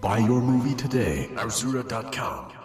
Buy your movie today. Azura.com.